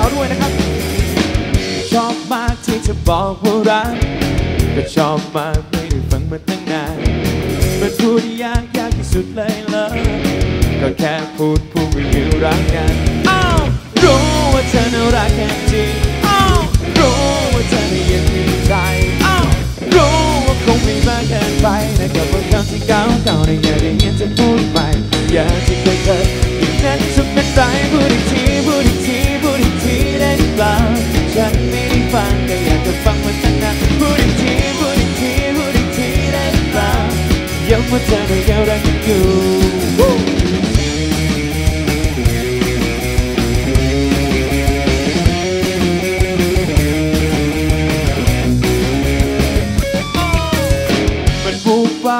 าวๆด้วยนะครับชอบมากที่จะบอกว่ารักก็ชอบมากไม่ได้ฟังมาตั้งนานมันพูดยากยากที่สุดเลยเลยก็แค่พูดพูดไม่มีรักกันอ้าวรู้ว่าเธอน่ารักแค่จริงอ้าวรู้ว่าเธอน่ะยังมีใจอ้าวรู้ว่าคงไม่มากเกินไปนะกับบาคำที่เก่าเก่าในอยากได้ยินเธอพูด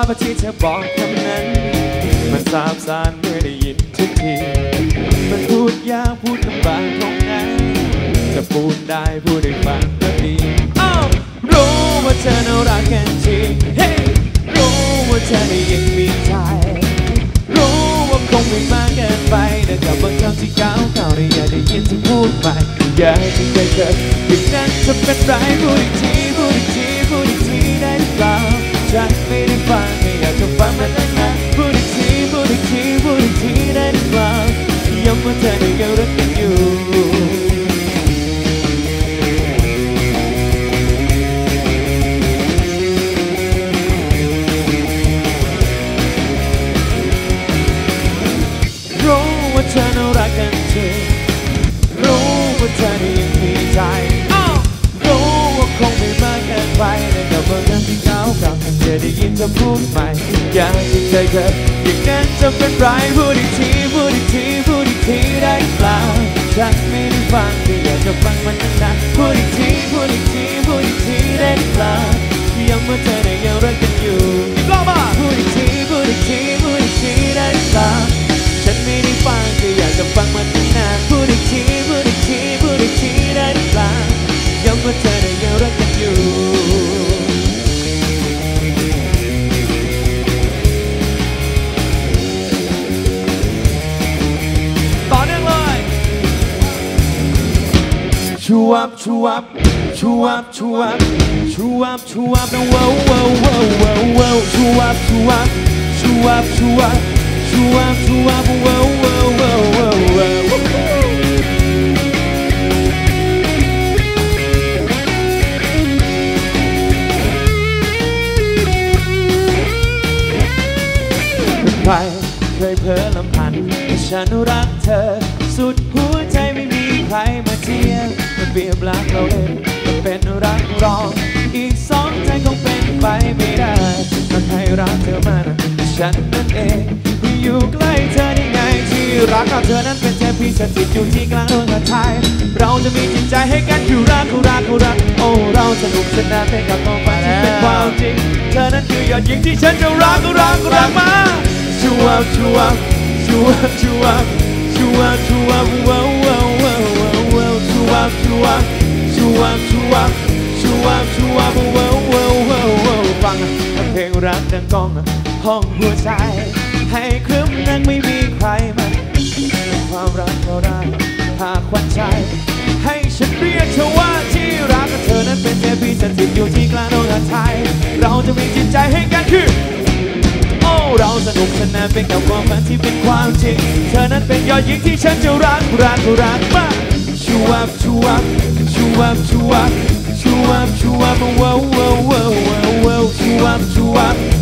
าบที่เธอบอกคำนั้น มันสาบสานเมื่อได้ยินทุกที มันพูดยากพูดลำบากตรงไหนจะพูดได้พูดได้ฟังก็ดีอ้รู้ว่าเธอน่ารักกันจริงเฮ้รู้ว่าเธอน่ะยัง นไปแต่กับบางคำที่ก้าวก้าวได้อยากได้ยินเธอพูดใหม่อยากให้เธอเคยเจออย่างนั้นจะเป็นไรพูดอีกทีพูดอีกทีพูดอีกที ใหม่อยากที่เคยเกิดอย่างนั้นจะเป็นไรพูดอีกทีพูดอีกทีพูดอีกทีได้เปล่าฉันไม่ได้ฟังแต่อยากจะฟังมันนานๆพูดอีกที ชูวับชูวับชูวับชูวับชูวับชูวับนะว้าวว้าวว้าวว้าวว้าวชูวับชูวับชูวับชูวับชูวับชูวับว้าวว้าวว้าวว้าวว้าวใครเคยเพ้อลำพันว่ฉันรักเธอสุดหัว เปรียบรักเราเล่นมันเป็นรักรอง อีกสองใจคงเป็นไปไม่ได้ถ้าใครรักเธอมากฉันนั่นเองที่อยู่ใกล้เธอได้ไงที่รักกับเธอนั้นเป็นเทพีสถิตอยู่ที่กลางดวงอาทิตย์เราจะมีจิตใจให้กันอยู่รักกูรักกูรัก โอ้เราสนุกสนานไปกับความฝันที่เป็นความจริง เธอนั้นคือยอดหญิงที่ฉันจะรักกูรักกูรักมาชูวับชูวับชูวับชูวับชูวับชูวัว้าวว้าวว้าวว้าวว้าว ชูวับชูวับชูวับชูวับชูวับชูวัว้าวว้าวว้าวว้าวฟังเพลงรักดังก้องห้องหัวใจ ให้ครึ้มนั้นไม่มีใครมันความรักเราได้หากควันใจ ให้ฉันเรียกเธอว่าที่รักเธอนั้นเป็นเทพีสถิตอยู่ที่กลางดวงอาทิตย์เราจะมีจิตใจให้กันคือโอ้เราสนุกสนานเป็นกับความฝันที่เป็นความจริง เธอนั้นเป็นยอดหญิงที่ฉันจะรักรักรักมากชูวับชูวับชูวับชูวับชูวับชูวับ